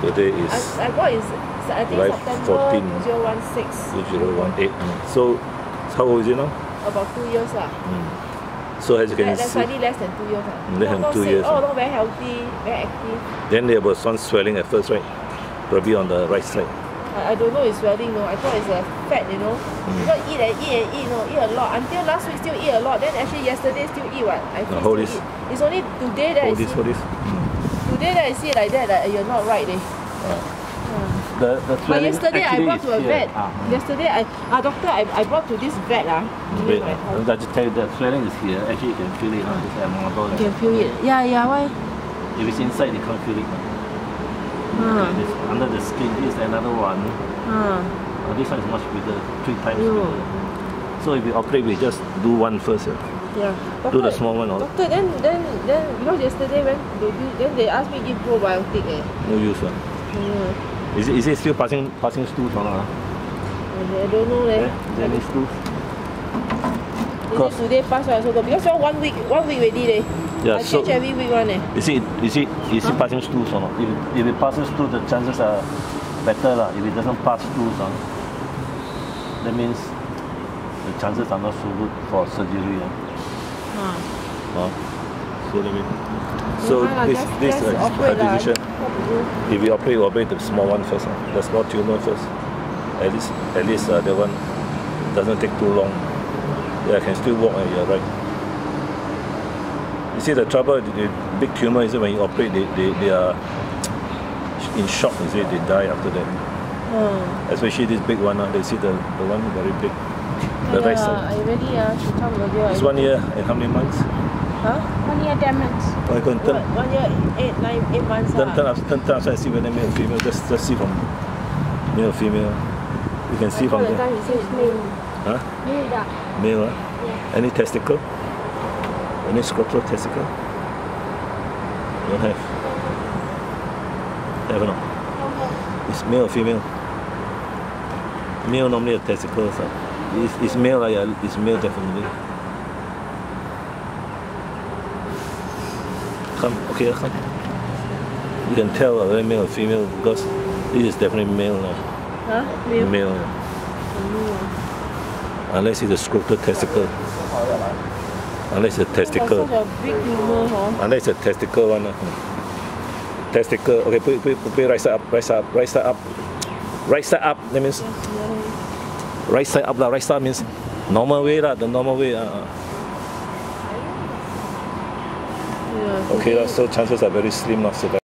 Today is I, I bought is I think July September 14. 2016. 2018. So, how old is it now? About two years lah. So as you can Like, see, slightly less than two years. lah. Less than two sick. years, Oh, no, very healthy, very active. then there was some swelling at first, right? Probably on the right side. I, I don't know it's swelling, no. I thought it's a fat, you know. Mm. Because eat and eat and eat, no, eat a lot. Until last week still eat a lot. Then actually yesterday still eat what? I still hold this. eat. It's only today that Hold I this, see. hold this. Today that I see it like that, like you're not right, eh. The, the But yesterday I brought to a vet. Ah, Yesterday I, ah doctor, I, I brought to this vet ah. Vet, my ah. I just tell you the swelling is here. Actually, you can feel it. Uh, it's a model. You can feel it. Yeah, yeah. Why? If it's inside, you can't feel it. Ah, This, under the skin is another one. ah. Uh, this one is much bigger, three times Yo. bigger. So if we operate, we just do one first. Yeah? Yeah. Do the small one, or Doctor, then then then because yesterday when they do, then they asked me give probiotic eh. no use. Uh. Yeah. Is, it, is it still passing passing stools or not? ah? I don't know leh. Eh? Is there any stools? Cause- today pass I also go because you one week one week already leh. Yeah, I so change every week one eh. is it is it is it passing stools or not? If, if it passes through, the chances are better. lah. If it doesn't pass through, uh, that means the chances are not so good for surgery. Uh. Ah. Uh, so let me. So this this just uh, operate decision. What to do? If we operate, we operate the small one first. Uh, the small tumor first. At least at least uh, that one doesn't take too long. Yeah, I can still walk. Uh, you're right. You see the trouble, the, the big tumor is when you operate, they, they, they are in shock. You see, they die after that. Ah. Especially this big one. Uh, they see the, the one very big. The right Yeah, side. I ready ah to come earlier. It's one year and how many months? Huh? One year damage. Oh, I can turn, One, one year, eight, nine, eight months. turn, turn, up, turn, turn and see whether male female. Just, just see from male female. You can see I from there. time male. Huh? Male. Male, huh? Any testicle? Any scrotal testicle? Don't have. Have or not? It's male or female? Male normally have testicles. Uh. It's, it's male, yeah, it's male definitely. Come, okay, uh, come. You can tell uh, whether male or female because this is definitely male. Uh, Huh? Male. male. Unless it's a scrotal testicle. Unless it's a testicle. such a big tumor, huh? Unless it's a testicle one. Uh. Testicle. Okay, put, put, put it right side up, right side up, right side up. Right side up, that means right side up, lah. right side means normal way, lah. the normal way. Uh. uh. Yeah, Okay, so chances are very slim, not bad.